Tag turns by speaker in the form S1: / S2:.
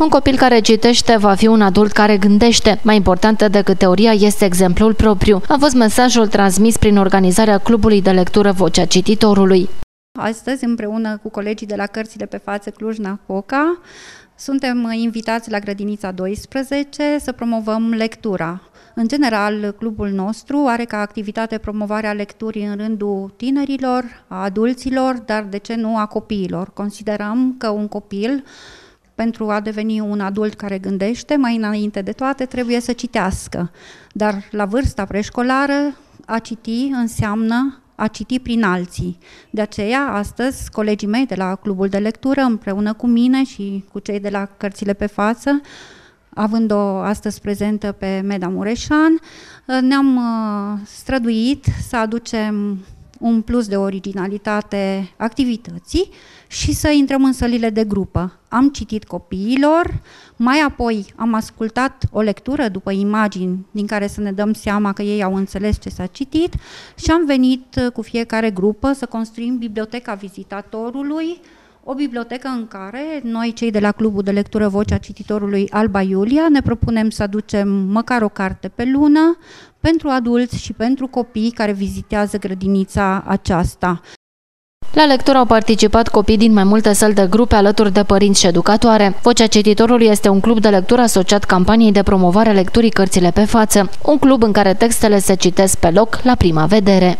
S1: Un copil care citește va fi un adult care gândește. Mai importantă decât teoria este exemplul propriu. A fost mesajul transmis prin organizarea clubului de lectură Vocea Cititorului.
S2: Astăzi, împreună cu colegii de la Cărțile pe față Cluj-Napoca, suntem invitați la grădinița 12 să promovăm lectura. În general, clubul nostru are ca activitate promovarea lecturii în rândul tinerilor, a adulților, dar de ce nu a copiilor. Considerăm că un copil pentru a deveni un adult care gândește, mai înainte de toate trebuie să citească. Dar la vârsta preșcolară, a citi înseamnă a citi prin alții. De aceea, astăzi, colegii mei de la Clubul de Lectură, împreună cu mine și cu cei de la Cărțile pe față, având-o astăzi prezentă pe Meda Mureșan, ne-am uh, străduit să aducem un plus de originalitate activității și să intrăm în sălile de grupă. Am citit copiilor, mai apoi am ascultat o lectură după imagini din care să ne dăm seama că ei au înțeles ce s-a citit și am venit cu fiecare grupă să construim biblioteca vizitatorului, o bibliotecă în care noi, cei de la Clubul de Lectură Vocea Cititorului Alba Iulia, ne propunem să aducem măcar o carte pe lună pentru adulți și pentru copii care vizitează grădinița aceasta.
S1: La lectură au participat copii din mai multe săli de grupe alături de părinți și educatoare. Vocea cititorului este un club de lectură asociat campaniei de promovare a lecturii cărțile pe față, un club în care textele se citesc pe loc la prima vedere.